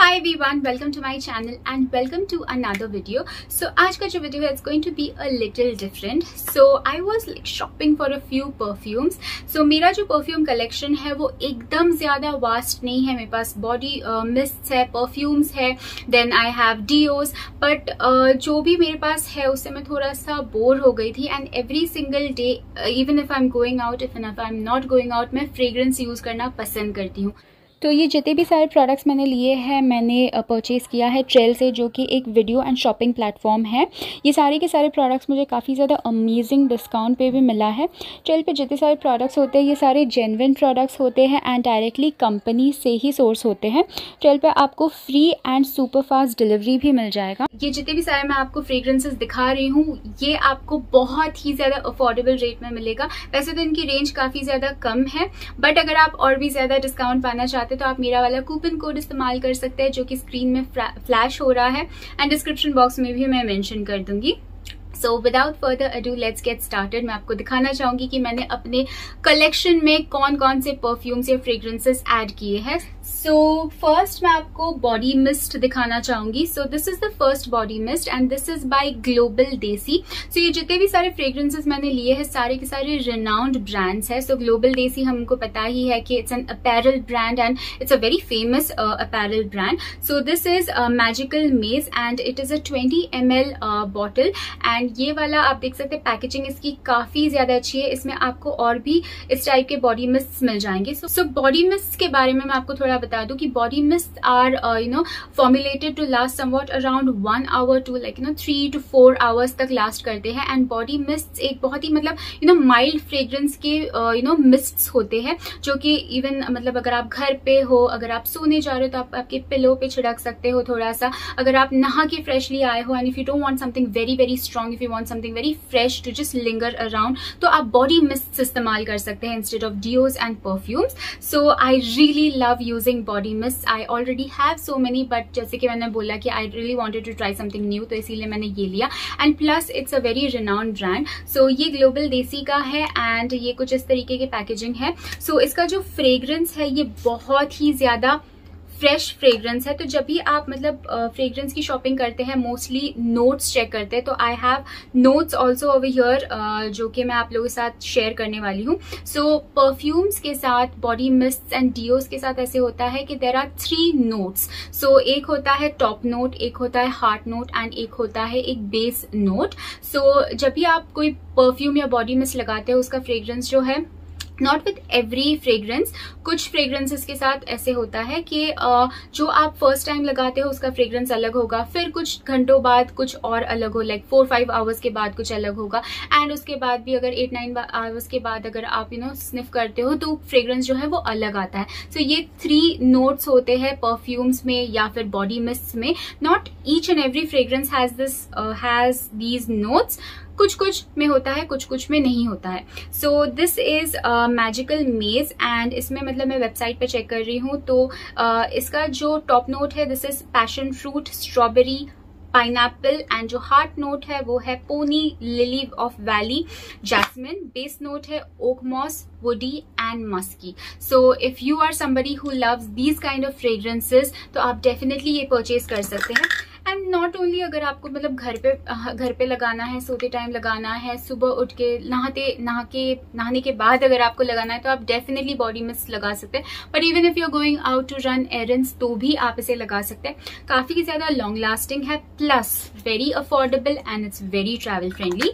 Hi everyone welcome to my channel and welcome to another video so आज का जो video है it's going to be a little different so I was like shopping for a few perfumes so मेरा जो perfume collection है, वो एकदम ज़्यादा वास्ट नहीं है मेरे पास. बॉडी मिस्ट है परफ्यूम्स है then I have deos but जो भी मेरे पास है, उससे मैं थोड़ा सा बोर हो गई थी. Every single day even if I am going out if if I am not going out मैं फ्रेग्रेंस यूज़ करना पसंद करती हूँ. तो ये जितने भी सारे प्रोडक्ट्स मैंने लिए हैं, मैंने परचेज़ किया है ट्रेल से, जो कि एक वीडियो एंड शॉपिंग प्लेटफॉर्म है। ये सारे के सारे प्रोडक्ट्स मुझे काफ़ी ज़्यादा अमेजिंग डिस्काउंट पे भी मिला है। ट्रेल पे जितने सारे प्रोडक्ट्स होते हैं, ये सारे जेनविन प्रोडक्ट्स होते हैं एंड डायरेक्टली कंपनी से ही सोर्स होते हैं। ट्रेल पर आपको free and super fast delivery भी मिल जाएगा। ये जितने भी सारे मैं आपको फ्रेग्रेंसेज दिखा रही हूँ, ये आपको बहुत ही ज़्यादा अफोर्डेबल रेट में मिलेगा। वैसे तो इनकी रेंज काफ़ी ज़्यादा कम है बट अगर आप और भी ज़्यादा डिस्काउंट पाना चाहते चाहते तो आप मेरा वाला कूपन कोड इस्तेमाल कर सकते हैं, जो कि स्क्रीन में फ्लैश हो रहा है। एंड डिस्क्रिप्शन बॉक्स में भी मैं मैंशन कर दूँगी। So without further ado let's get started मैं आपको दिखाना चाहूँगी कि मैंने अपने कलेक्शन में कौन कौन से परफ्यूम्स या फ्रेग्रेंसेस एड किए हैं। सो फ़र्स्ट मैं आपको बॉडी मिस्ट दिखाना चाहूँगी. So this is the first body mist and this is by Global Desi so ये जितने भी सारे फ्रेग्रेंसेस मैंने लिए हैं, सारे के सारे रिनाउंड ब्रांड्स है. सो ग्लोबल देसी हमको पता ही है कि it's an apparel brand and it's a very famous apparel brand so this is Magical Maze and it is a twenty M L bottle and ये वाला आप देख सकते हैं पैकेजिंग इसकी काफ़ी ज़्यादा अच्छी है. इसमें आपको और भी इस टाइप के बॉडी मिस्ट मिल जाएँगे. सो बॉडी मिस्ट के बारे में मैं आपको थोड़ा बता दूँ कि body mist are you know formulated to last somewhat around one hour to like you know three to four hours तक लास्ट करते हैं। एंड बॉडी मिस्ट एक बहुत ही मतलब यू नो माइल्ड फ्रेग्रेंस के यू नो मिस्ट होते हैं, जो कि इवन मतलब अगर आप घर पे हो, अगर आप सोने जा रहे हो तो आप, आपके पिलो पे छिड़क सकते हो थोड़ा सा अगर आप नहा के फ्रेशली आए हो and if you don't want something very very strong if you want something very fresh to just linger around तो आप बॉडी मिस्ट इस्तेमाल कर सकते हैं instead of deos and perfumes so I really love using using body mist I already have so many but जैसे कि मैंने बोला कि I really wanted to try something new तो इसीलिए मैंने ये लिया। And plus it's a very renowned brand so ये ग्लोबल देसी का है एंड ये कुछ इस तरीके की पैकेजिंग है। सो so, इसका जो फ्रेगरेंस है ये बहुत ही ज़्यादा फ्रेश फ्रेग्रेंस है तो जब भी आप मतलब फ्रेग्रेंस की शॉपिंग करते हैं मोस्टली नोट्स चेक करते हैं तो I have notes also over here जो कि मैं आप लोगों के साथ शेयर करने वाली हूँ। सो परफ्यूम्स के साथ बॉडी मिस्ट एंड डीओस के साथ ऐसे होता है कि there are three notes so एक होता है टॉप नोट एक होता है हार्ट नोट एंड एक होता है एक बेस नोट सो so, जब भी आप कोई परफ्यूम या बॉडी मिस्ट लगाते हो उसका फ्रेग्रेंस जो है नॉट विथ एवरी फ्रेग्रेंस कुछ फ्रेग्रेंसेस के साथ ऐसे होता है कि जो आप फ़र्स्ट टाइम लगाते हो उसका फ्रेग्रेंस अलग होगा। फिर कुछ घंटों बाद कुछ और अलग हो लाइक फोर फाइव आवर्स के बाद कुछ अलग होगा। एंड उसके बाद भी अगर एट नाइन आवर्स के बाद अगर आप यू नो स्निफ करते हो तो फ्रेग्रेंस जो है वो अलग आता है। सो so, ये थ्री नोट्स होते हैं परफ्यूम्स में या फिर बॉडी मिस्ट में। Not each and every fragrance has this has these notes कुछ कुछ में होता है कुछ कुछ में नहीं होता है। So this is Magical Maze and इसमें मतलब मैं वेबसाइट पे चेक कर रही हूँ तो uh, इसका जो टॉप नोट है this is passion fruit strawberry pine and जो हार्ट नोट है वो है peony lily of valley jasmine base note है oakmoss woody and musky so if you are somebody who loves these kind of fragrances तो आप definitely ये purchase कर सकते हैं। नॉट ओनली अगर आपको मतलब घर पे घर पे लगाना है, सोते टाइम लगाना है, सुबह उठ के नहाते नहा के नहाने के बाद अगर आपको लगाना है तो आप डेफिनेटली बॉडी मिस्ट लगा सकते हैं। But even if you are going out to run errands तो भी आप इसे लगा सकते हैं। काफ़ी ज़्यादा लॉन्ग लास्टिंग है plus very affordable and it's very travel friendly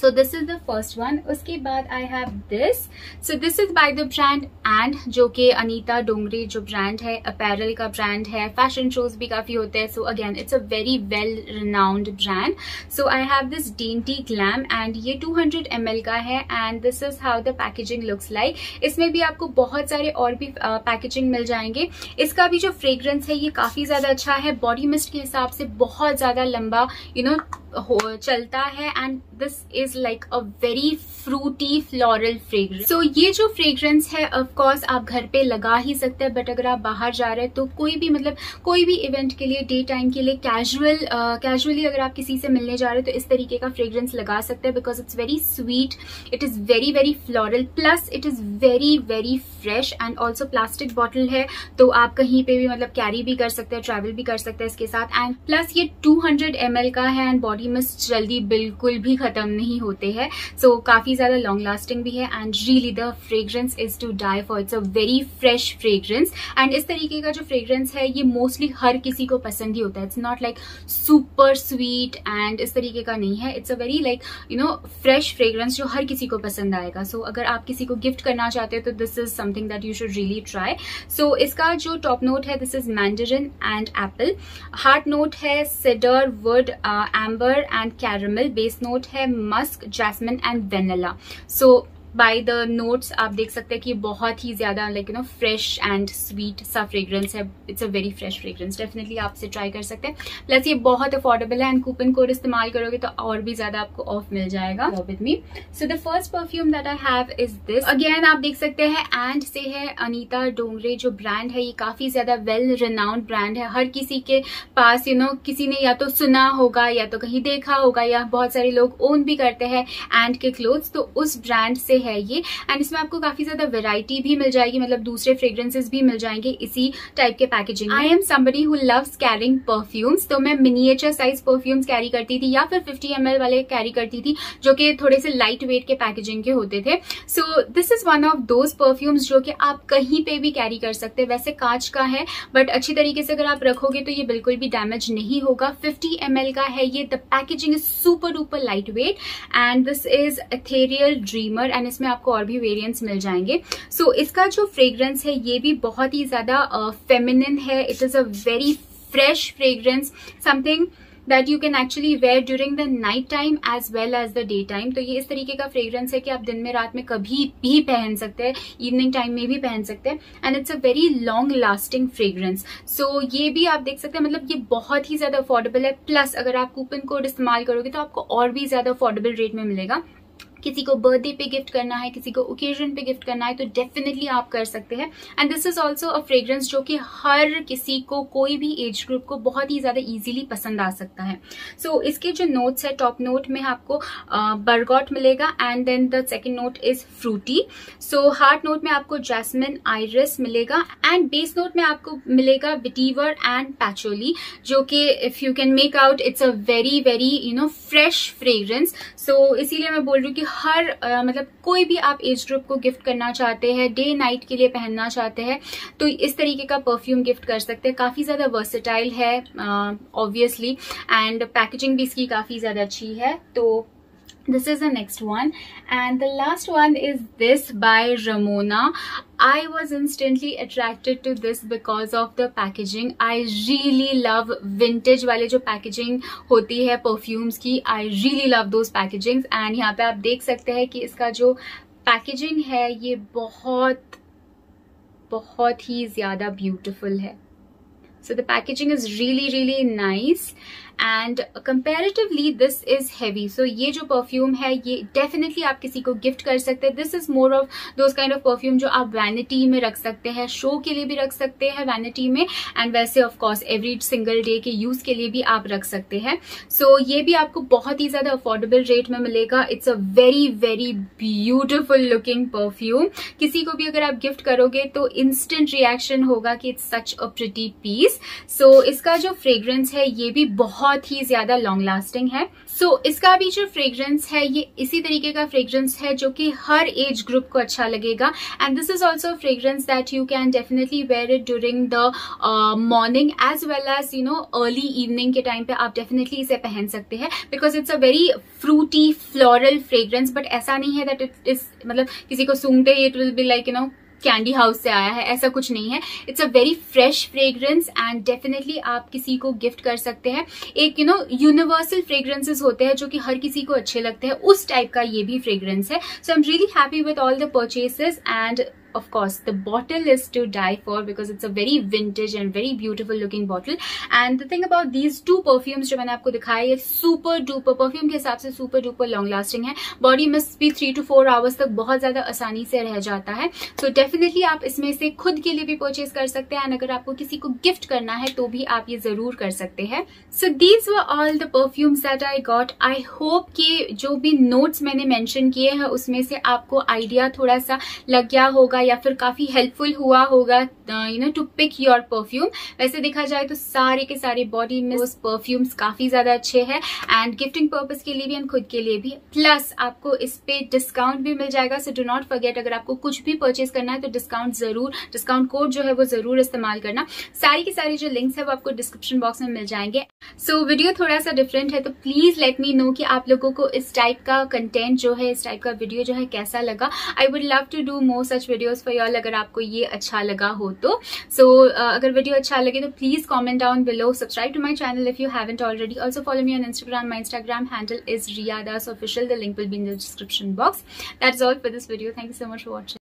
so this is the first one उसके बाद I have this so this is by the brand and जो कि अनीता डोंगरी जो ब्रांड है अपैरल का ब्रांड है फ़ैशन शोज़ भी काफ़ी होते हैं। So again it's a very well renowned brand so I have this dainty glam and ये 200 हंड्रेड का है and this is how the packaging looks like इसमें भी आपको बहुत सारे और भी पैकेजिंग मिल जाएँगे। इसका भी जो फ्रेग्रेंस है ये काफ़ी ज़्यादा अच्छा है। बॉडी मिस्ट के हिसाब से बहुत ज़्यादा लंबा यू you नो know, चलता है। And this is is like a very fruity floral fragrance so ये जो फ्रेग्रेंस है ऑफकोर्स आप घर पे लगा ही सकते हैं बट अगर आप बाहर जा रहे हैं तो कोई भी मतलब कोई भी इवेंट के लिए डे टाइम के लिए कैजुअल कैजुअली uh, अगर आप किसी से मिलने जा रहे हो तो इस तरीके का फ्रेग्रेंस लगा सकते हैं because it's very sweet it is very very floral plus it is very very fresh and also plastic bottle है तो आप कहीं पे भी मतलब कैरी भी कर सकते हैं ट्रेवल भी कर सकते हैं इसके साथ एंड प्लस ये 200 हंड्रेड का है एंड बॉडी मिस्ट जल्दी बिल्कुल भी खत्म नहीं होते हैं। सो so, काफ़ी ज़्यादा लॉन्ग लास्टिंग भी है and really the fragrance is to die for it's a very fresh fragrance and इस तरीके का जो फ्रेग्रेंस है ये मोस्टली हर किसी को पसंद ही होता है। It's not like super sweet and इस तरीके का नहीं है। It's a very like you know fresh fragrance जो हर किसी को पसंद आएगा। सो so, अगर आप किसी को गिफ्ट करना चाहते हो तो this is something that you should really try so इसका जो टॉप नोट है this is mandarin and apple heart note है cedar wood amber and caramel base note है musk jasmine and vanilla so by the notes आप देख सकते हैं कि बहुत ही ज़्यादा like you know fresh and sweet सा फ्रेग्रेंस है. It's a very fresh fragrance definitely आप से ट्राई कर सकते हैं. प्लस ये बहुत अफोर्डेबल है एंड कूपन कोड इस्तेमाल करोगे तो और भी ज़्यादा आपको ऑफ़ मिल जाएगा. With me so the first perfume that I have is this again आप देख सकते हैं एंड से है अनिता डोंगरे जो ब्रांड है ये काफ़ी ज़्यादा वेल रिनाउंड ब्रांड है. हर किसी के पास यू you नो know, किसी ने या तो सुना होगा या तो कहीं देखा होगा या बहुत सारे लोग ओन भी करते हैं एंड के क्लोथ तो उस ब्रांड से है ये। एंड इसमें आपको काफ़ी ज़्यादा वेराइटी भी मिल जाएगी मतलब दूसरे फ्रेग्रेंसेज भी मिल जाएँगे इसी टाइप के packaging I am somebody who loves carrying perfumes तो मैं मिनिएचर साइज़ परफ्यूम्स कैरी करती थी या फिर फिफ्टी एम वाले कैरी करती थी, जो कि थोड़े से लाइट वेट के पैकेजिंग के होते थे। So this is one of those perfumes जो कि आप कहीं पे भी कैरी कर सकते हैं। वैसे कांच का है बट अच्छी तरीके से अगर आप रखोगे तो ये बिल्कुल भी डैमेज नहीं होगा। फिफ्टी एम का है ये। The packaging is super duper lightweight and this is ethereal dreamer and इसमें आपको और भी वेरिएंट्स मिल जाएँगे। सो so, इसका जो फ्रेग्रेंस है ये भी बहुत ही ज़्यादा फेमिनिन है। It is a very fresh fragrance something that you can actually wear during the night time as well as the day time तो ये इस तरीके का फ्रेग्रेंस है कि आप दिन में रात में कभी भी पहन सकते हैं इवनिंग टाइम में भी पहन सकते हैं। And it's a very long lasting fragrance so ये भी आप देख सकते हैं मतलब ये बहुत ही ज़्यादा अफोर्डेबल है। प्लस अगर आप कूपन कोड इस्तेमाल करोगे तो आपको और भी ज़्यादा अफोर्डेबल रेट में मिलेगा। किसी को बर्थडे पे गिफ्ट करना है किसी को ओकेजन पे गिफ्ट करना है तो डेफिनेटली आप कर सकते हैं। And this is also a fragrance जो कि हर किसी को कोई भी एज ग्रुप को बहुत ही ज़्यादा इजीली पसंद आ सकता है। सो so, इसके जो नोट्स है टॉप नोट में आपको बर्गॉट मिलेगा and then the second note is fruity so heart note में आपको जैसमिन आयरस मिलेगा एंड बेस नोट में आपको मिलेगा विटीवर एंड पैचोली जो कि if you can make out it's a very very you know fresh fragrance so इसीलिए मैं बोल रही हूँ कि हर आ, मतलब कोई भी आप एज ग्रुप को गिफ्ट करना चाहते हैं डे नाइट के लिए पहनना चाहते हैं तो इस तरीके का परफ्यूम गिफ्ट कर सकते हैं। काफ़ी ज़्यादा वर्सेटाइल है ऑब्वियसली एंड पैकेजिंग भी इसकी काफ़ी ज़्यादा अच्छी है तो this is the next one and the last one is this by ramona i was instantly attracted to this because of the packaging i really love vintage wale jo packaging hoti hai perfumes ki i really love those packagings and yahan pe aap dekh sakte hain ki iska jo packaging hai ye bahut बहुत ही ज़्यादा beautiful है so the packaging is really really nice and comparatively this is heavy so ये जो perfume है ये definitely आप किसी को गिफ्ट कर सकते हैं. This is more of those kind of perfume जो आप वैनिटी में रख सकते हैं. शो के लिए भी रख सकते हैं वैनिटी में. एंड वैसे of course every single day के यूज़ के लिए भी आप रख सकते हैं. सो so, ये भी आपको बहुत ही ज़्यादा अफोर्डेबल रेट में मिलेगा. It's a very very beautiful looking perfume किसी को भी अगर आप गिफ्ट करोगे तो इंस्टेंट रिएक्शन होगा कि it's such a pretty piece so इसका जो फ्रेग्रेंस है ये भी बहुत बहुत ही ज़्यादा लॉन्ग लास्टिंग है। सो so, इसका भी जो फ्रेग्रेंस है ये इसी तरीके का फ्रेग्रेंस है जो कि हर एज ग्रुप को अच्छा लगेगा। And this is also fragrance that you can definitely wear it during the morning as well as you know early evening के टाइम पे आप डेफिनेटली इसे पहन सकते हैं। Because it's a very fruity floral fragrance but ऐसा नहीं है दैट इट इज़ मतलब किसी को सूंघते it will be like you know candy house से आया है, ऐसा कुछ नहीं है। It's a very fresh fragrance and definitely आप किसी को गिफ्ट कर सकते हैं। एक यू नो यूनिवर्सल फ्रेग्रेंसेज होते हैं जो कि हर किसी को अच्छे लगते हैं। उस टाइप का ये भी फ्रेगरेंस है। So I am really happy with all the purchases and of course the bottle is to die for because it's a very vintage and very beautiful looking bottle and the thing about these two perfumes जो मैंने आपको दिखाया ये super duper perfume के हिसाब से super duper long lasting है body mist भी थ्री to four hours तक बहुत ज़्यादा आसानी से रह जाता है so definitely आप इसमें से खुद के लिए भी परचेज कर सकते हैं अगर आपको किसी को गिफ्ट करना है तो भी आप ये ज़रूर कर सकते हैं so these were all the perfumes that I got I hope कि जो भी नोट्स मैंने मेंशन किए हैं उसमें से आपको आइडिया थोड़ा सा लग गया होगा या फिर काफ़ी हेल्पफुल हुआ होगा you know to pick your perfume वैसे देखा जाए तो सारे के सारे बॉडी में परफ्यूम्स काफ़ी ज़्यादा अच्छे हैं एंड गिफ्टिंग पर्पज के लिए भी एंड खुद के लिए भी. प्लस आपको इस पे डिस्काउंट भी मिल जाएगा सो डो नॉट फर्गेट अगर आपको कुछ भी परचेज करना है तो डिस्काउंट ज़रूर डिस्काउंट कोड जो है वो ज़रूर इस्तेमाल करना. सारी की सारी जो लिंक्स है वो आपको डिस्क्रिप्शन बॉक्स में मिल जाएँगे. सो so, वीडियो थोड़ा सा डिफरेंट है तो प्लीज़ लेट मी नो कि आप लोगों को इस टाइप का कंटेंट जो है इस टाइप का वीडियो जो है कैसा लगा। I would love to do more such videos for your अगर आपको ये अच्छा लगा हो तो। सो so, uh, अगर वीडियो अच्छा लगे तो please comment down below subscribe to my channel if you haven't already also follow me on Instagram my Instagram handle is Riyadas official the link will be in the description box that is all for this video thank you so much for watching